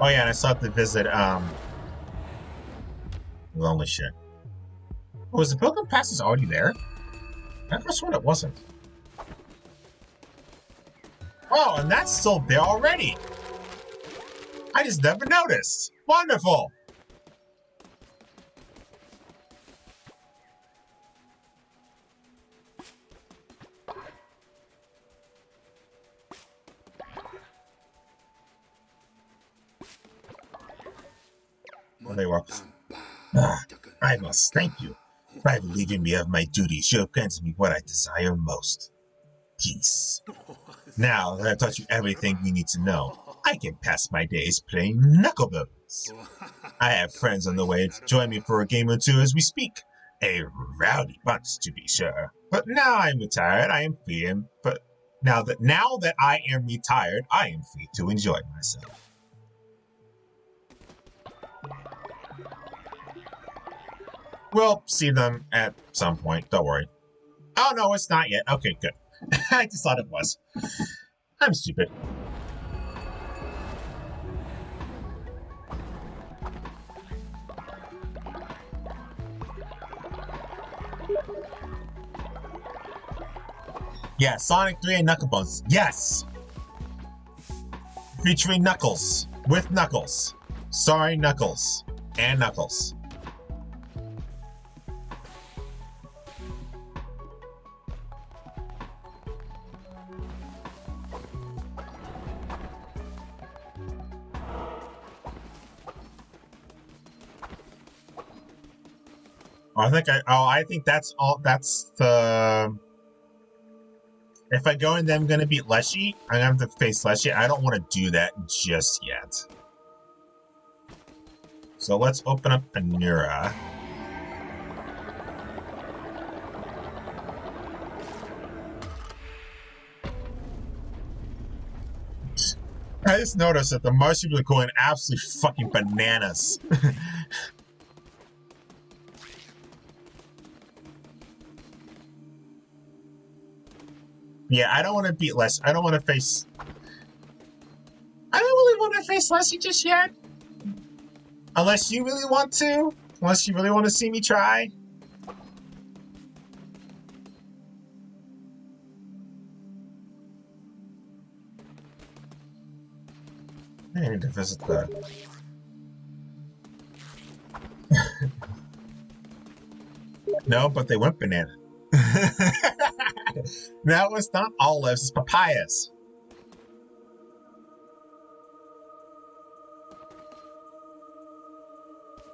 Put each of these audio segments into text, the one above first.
Oh yeah, and I still have to visit, um... Lonely shit. Oh, was the Pilgrim Passes already there? I never sworn it wasn't. Oh, and that's still there already! I just never noticed! Wonderful! They were. Ah, I must thank you. By relieving me of my duties, you have granted me what I desire most. Peace. Now that I've taught you everything you need to know, I can pass my days playing knucklebones. I have friends on the way to join me for a game or two as we speak. A rowdy bunch, to be sure. But now I'm retired, I am free and but now that now that I am retired, I am free to enjoy myself. We'll see them at some point. Don't worry. Oh, no, it's not yet. Okay, good. I just thought it was. I'm stupid. Yeah, Sonic 3 and Knucklebones. Yes! Featuring Knuckles. With Knuckles. Sorry, Knuckles. And Knuckles. I think I oh I think that's all that's the if I go in I'm gonna beat Leshy, I'm gonna have to face Leshy. I don't want to do that just yet. So let's open up Anura. I just noticed that the mushrooms are going absolutely fucking bananas. Yeah, I don't want to beat Les. I don't want to face... I don't really want to face Leshy just yet. Unless you really want to. Unless you really want to see me try. I need to visit the... no, but they went banana. no, was not olives, it's papayas.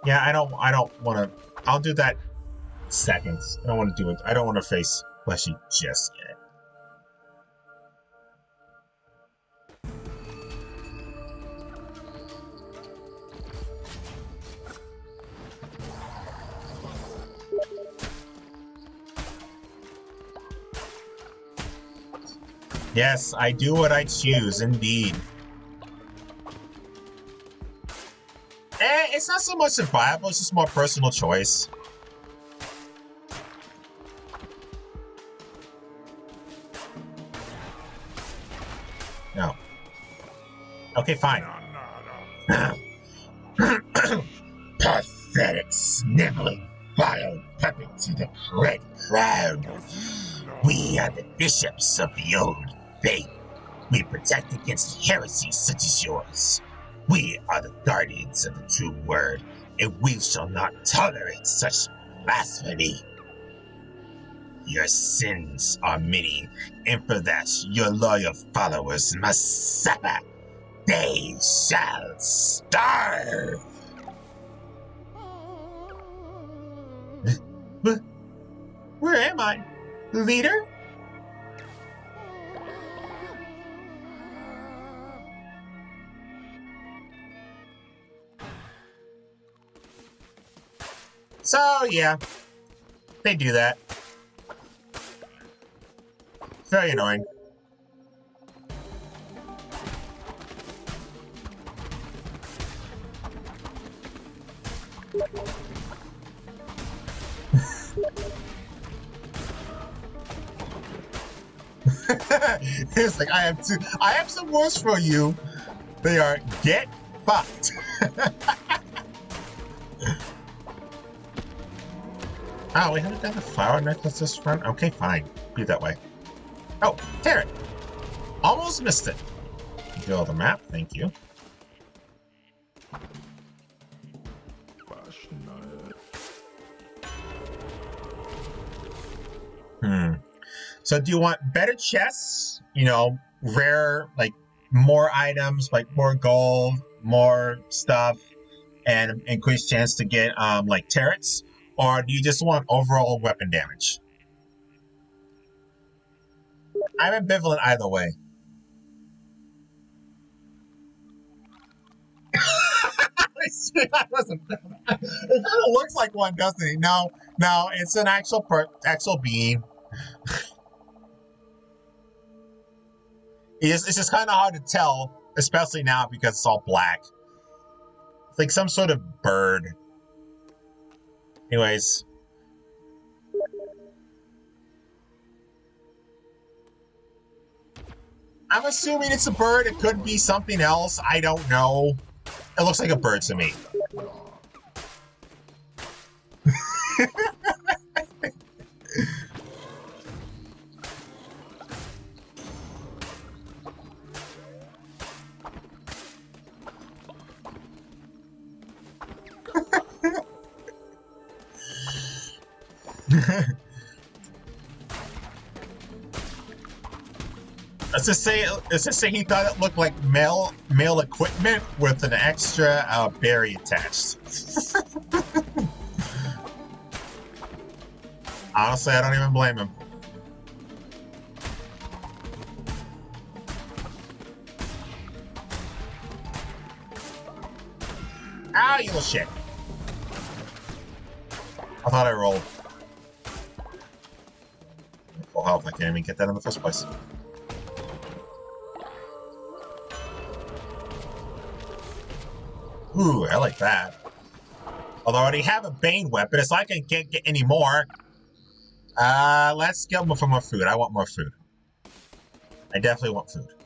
Yeah, I don't I don't wanna I'll do that seconds. I don't wanna do it. I don't wanna face Leshy just yet. Yes, I do what I choose, indeed. Eh, it's not so much survival, it's just more personal choice. No. Okay, fine. Pathetic, sniveling, vile puppet to the red crown. We are the bishops of the old faith. We protect against heresies such as yours. We are the guardians of the true word, and we shall not tolerate such blasphemy. Your sins are many, and for that your loyal followers must suffer. They shall starve. Where am I? Leader? So, yeah. They do that. Very annoying. it's like I have to. I have some words for you. They are get fucked. oh, we haven't done the flower necklace this front. Okay, fine. Be that way. Oh, tear. Almost missed it. Build the map. Thank you. Hmm. So do you want better chests? You know, rare, like more items, like more gold, more stuff, and increased chance to get um like turrets? Or do you just want overall weapon damage? I'm ambivalent either way. It kind of looks like one, doesn't it? No, no, it's an actual per, actual it's, it's just kind of hard to tell, especially now because it's all black. It's like some sort of bird. Anyways. I'm assuming it's a bird. It could be something else. I don't know. It looks like a bird to me. Let's say, let's just say he thought it looked like male male equipment with an extra uh, berry attached. Honestly, I don't even blame him. Ah, you little shit. I thought I rolled. Full health, I can't even get that in the first place. Ooh, I like that. Although I already have a Bane weapon, it's like I can't get any more. Uh, let's get more for more food. I want more food. I definitely want food.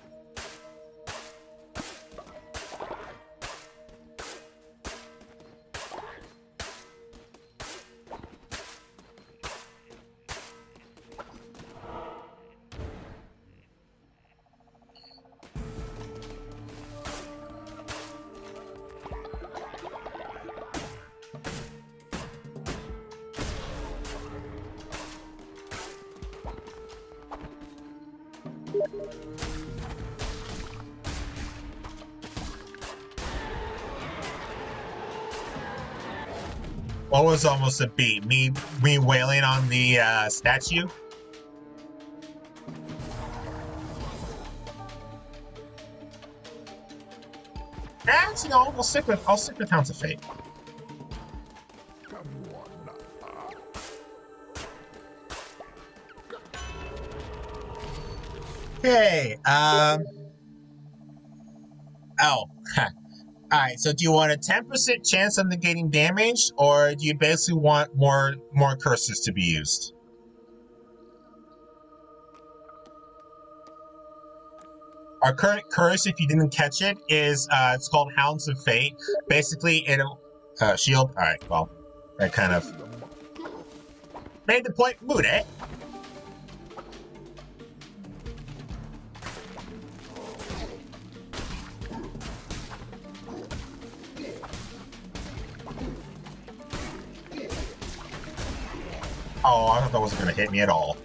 What was almost a beat? Me, me wailing on the uh, statue. Actually, no. I'll stick with I'll stick with Hounds of Fate. Okay. Um. Oh. Alright, so do you want a 10% chance of negating damage, or do you basically want more more curses to be used? Our current curse, if you didn't catch it, is uh, it's called Hounds of Fate. Basically, it'll uh, shield. All right, well, that kind of made the point moot, eh? Thought that wasn't going to hit me at all.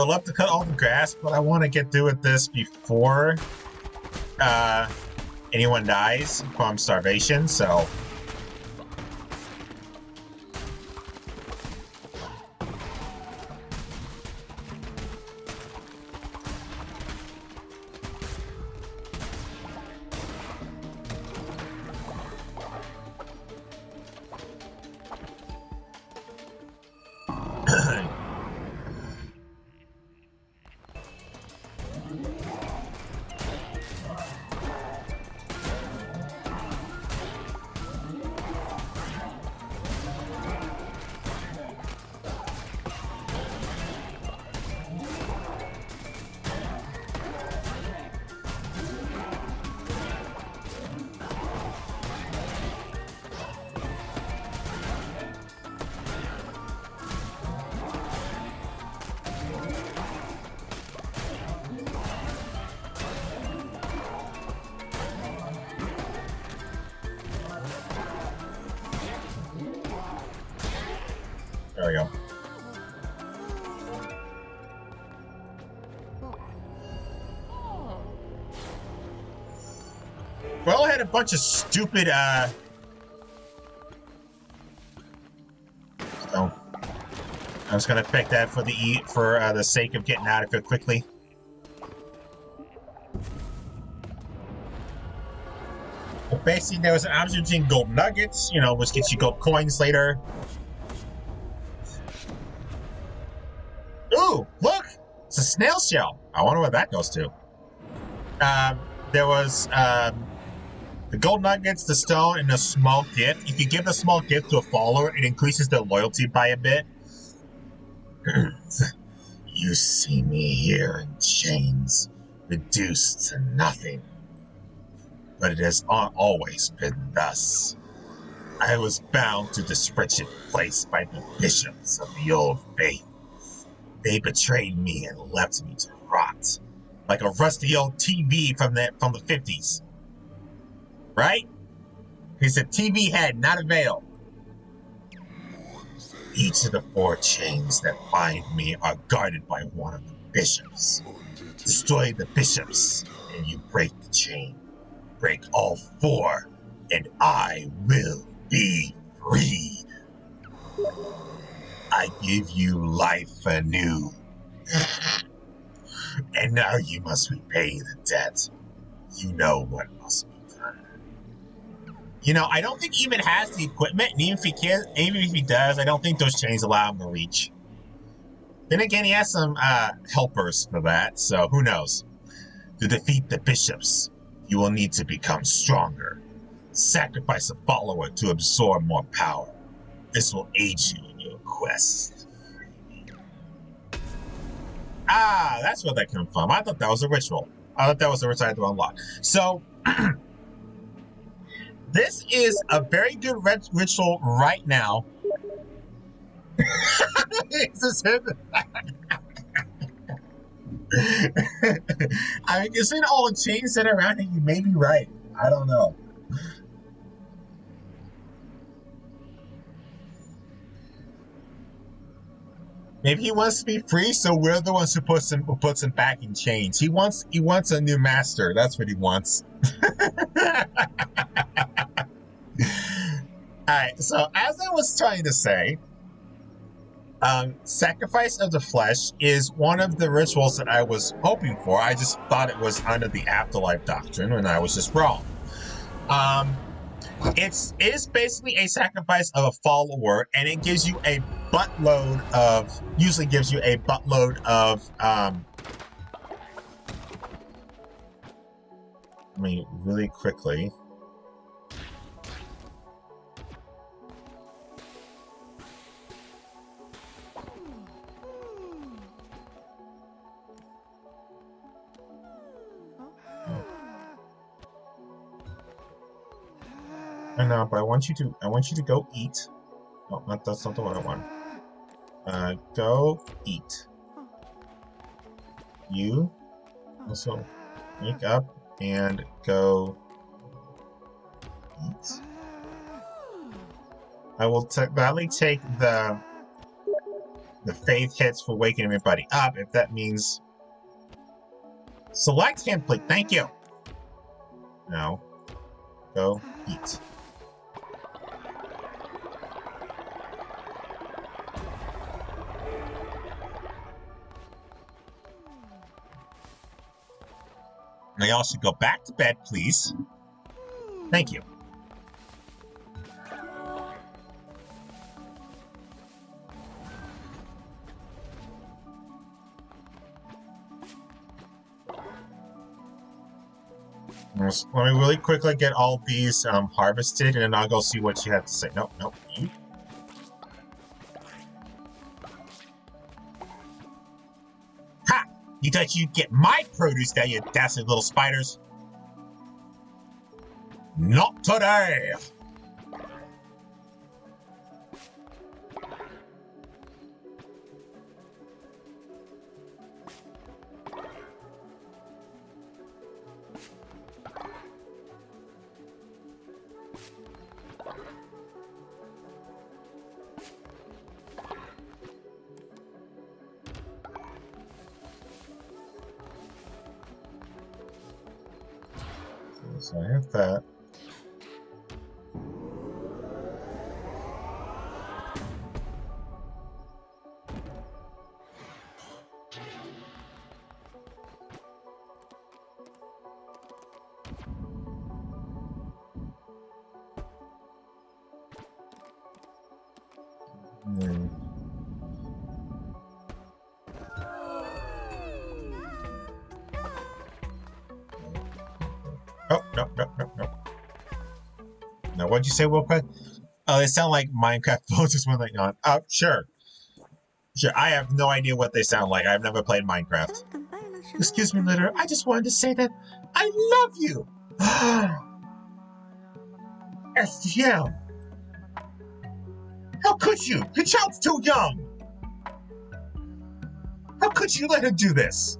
I would love to cut all the grass, but I want to get through with this before uh, anyone dies from starvation, so... Well, I had a bunch of stupid, uh... Oh. I was gonna pick that for the e for uh, the sake of getting out of here quickly. Basically, there was an option between gold nuggets, you know, which gets you gold coins later. Ooh, look! It's a snail shell. I wonder where that goes to. Um, there was um, the gold nuggets, the stone, and a small gift. If you give a small gift to a follower, it increases their loyalty by a bit. you see me here in chains, reduced to nothing. But it has always been thus. I was bound to this wretched place by the bishops of the old faith. They betrayed me and left me to rot, like a rusty old TV from the from the fifties right? He's a TV head, not a veil. Each of the four chains that bind me are guarded by one of the bishops. Destroy the bishops, and you break the chain. Break all four, and I will be free. I give you life anew. and now you must repay the debt. You know what must you know, I don't think even has the equipment, and even if he can, even if he does, I don't think those chains allow him to reach. Then again, he has some uh, helpers for that, so who knows? To defeat the bishops, you will need to become stronger. Sacrifice a follower to absorb more power. This will aid you in your quest. Ah, that's where that came from. I thought that was a ritual. I thought that was a ritual to unlock. So, This is a very good ritual right now. I mean, considering all the chains that around it, you may be right. I don't know. Maybe he wants to be free, so we're the ones who puts him who puts him back in chains. He wants he wants a new master. That's what he wants. So as I was trying to say, um, sacrifice of the flesh is one of the rituals that I was hoping for. I just thought it was under the afterlife doctrine, and I was just wrong. Um, it's it is basically a sacrifice of a follower, and it gives you a buttload of usually gives you a buttload of um. I mean, really quickly. I know, but I want you to I want you to go eat. Oh, not, that's not the one I want. Uh, go eat. You also wake up and go eat. I will gladly take the the faith hits for waking everybody up if that means select hand plate. Thank you. Now, go eat. May all should go back to bed, please. Thank you. Let me really quickly get all these um, harvested, and then I'll go see what you have to say. Nope. You You thought you'd get my produce there, you dastardly little spiders? Not today! So I have that. Now, what'd you say, Wilfred? Oh, they sound like Minecraft voices when they're on. Oh, sure. Sure, I have no idea what they sound like. I've never played Minecraft. Excuse me, Litter. I just wanted to say that I love you. STM. How could you? Your child's too young. How could you let him do this?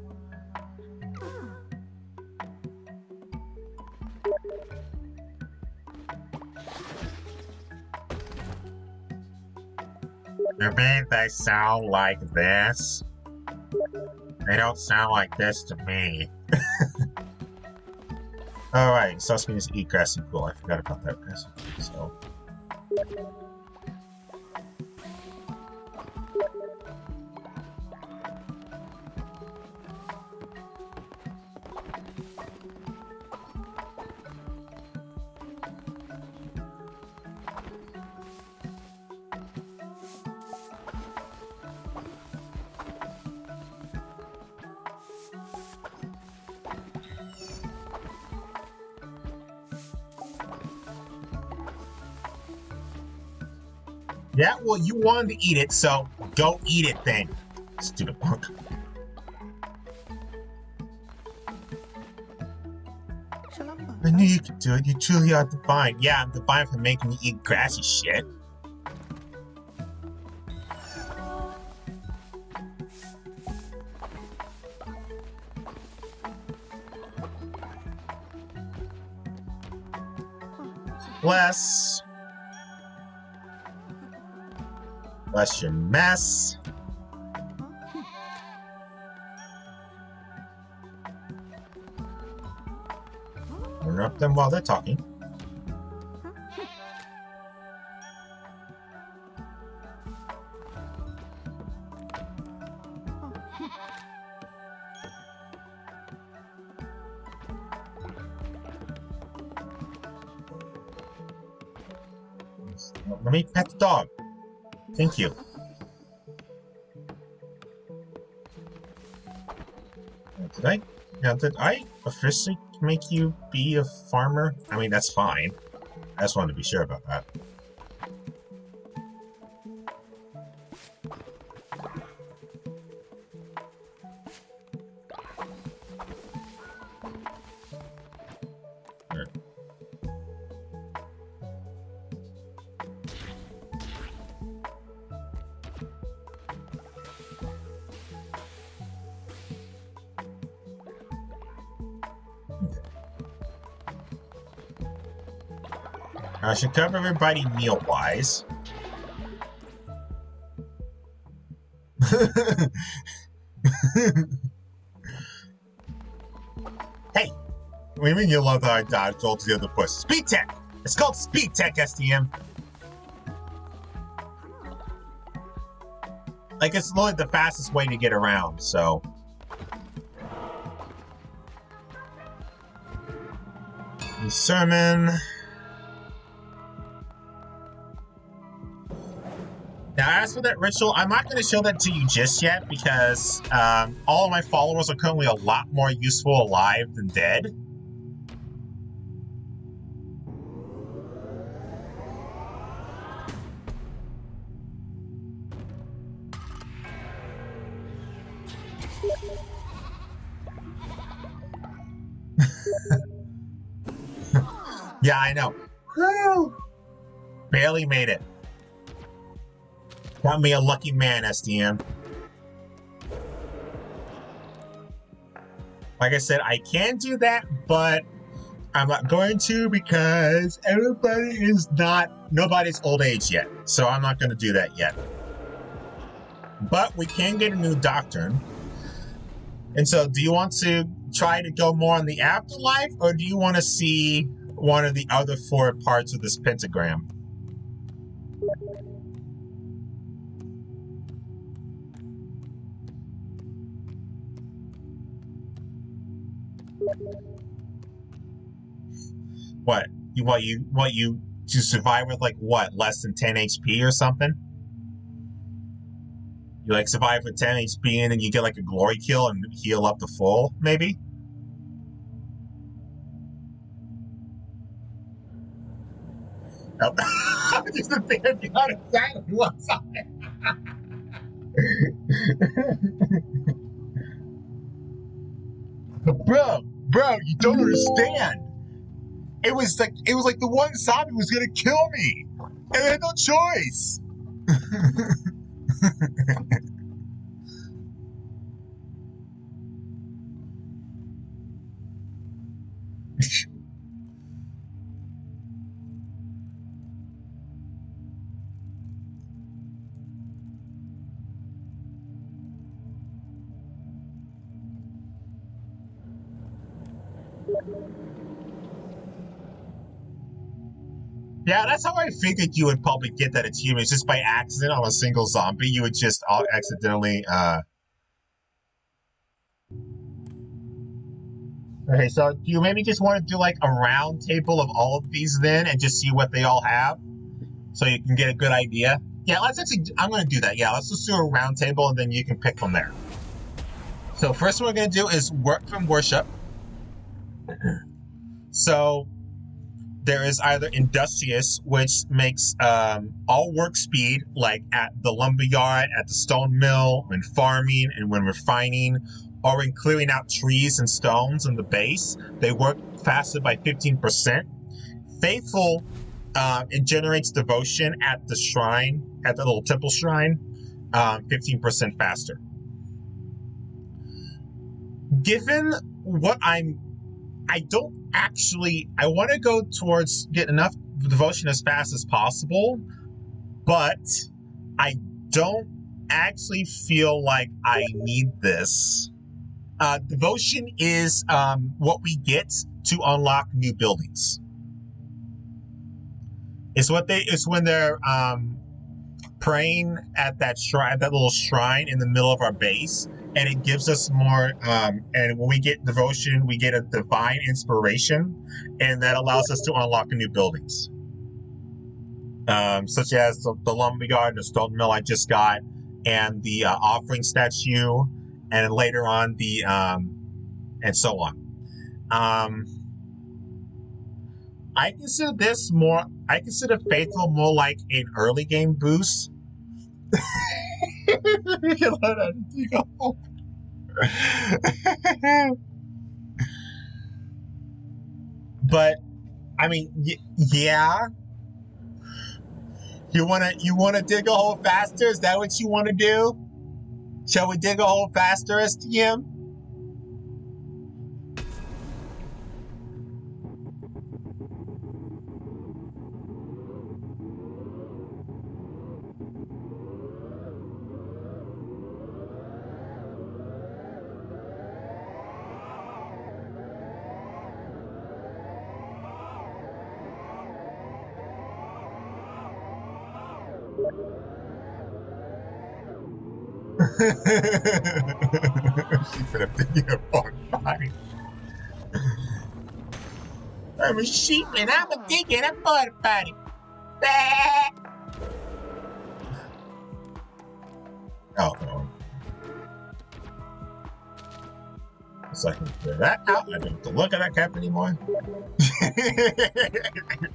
You mean they sound like this? They don't sound like this to me. Alright, means eat grassy cool. I forgot about that grassy cool, so. Yeah, well, you wanted to eat it, so go eat it then. Stupid punk. I knew you could do it. You truly are divine. Yeah, I'm divine for making me eat grassy shit. Bless. Bless your mess. Interrupt them while they're talking. Let me pet the dog. Thank you. Did I? Yeah, did I officially make you be a farmer? I mean, that's fine. I just wanted to be sure about that. I should cover everybody meal-wise. hey! What do you mean you love how I dodged all the other push? Speed Tech! It's called Speed Tech, STM! Like, it's literally the fastest way to get around, so... Sermon... as for that ritual, I'm not going to show that to you just yet because um, all of my followers are currently a lot more useful alive than dead. yeah, I know. Barely made it. Count me a lucky man, STM. Like I said, I can do that, but I'm not going to because everybody is not, nobody's old age yet. So I'm not going to do that yet. But we can get a new doctrine. And so do you want to try to go more on the afterlife, or do you want to see one of the other four parts of this pentagram? What you what you what you to survive with like what less than 10 HP or something? You like survive with 10 HP and then you get like a glory kill and heal up to full, maybe? Bro, bro, you don't understand. It was like it was like the one zombie was gonna kill me, and I had no choice. Yeah, that's how I figured you would probably get that achievement. Just by accident on a single zombie, you would just all accidentally. Uh... Okay, so do you maybe just want to do like a round table of all of these then, and just see what they all have, so you can get a good idea? Yeah, let's actually. I'm going to do that. Yeah, let's just do a round table, and then you can pick from there. So first, what we're going to do is work from worship. So there is either industrious, which makes um, all work speed, like at the lumber yard, at the stone mill, when farming and when refining, or when clearing out trees and stones in the base. They work faster by 15%. Faithful, uh, it generates devotion at the shrine, at the little temple shrine, um, 15% faster. Given what I'm I don't actually. I want to go towards get enough devotion as fast as possible, but I don't actually feel like I need this. Uh, devotion is um, what we get to unlock new buildings. It's what they. It's when they're um, praying at that shrine, that little shrine in the middle of our base, and it gives us more. Um, and when we get devotion, we get a divine inspiration, and that allows us to unlock new buildings, um, such as the, the lumberyard, the stone mill I just got, and the uh, offering statue, and later on the um, and so on. Um, I consider this more. I consider faithful more like an early game boost. but I mean, y- yeah. You wanna you wanna dig a hole faster? Is that what you want to do? Shall we dig a hole faster, STM? she said, I'm thinking of pork pie. I'm a sheep and I'm a thinking of pork potty. Oh, no. So I can clear that out. I don't have to look at that cap anymore.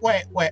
wait, wait.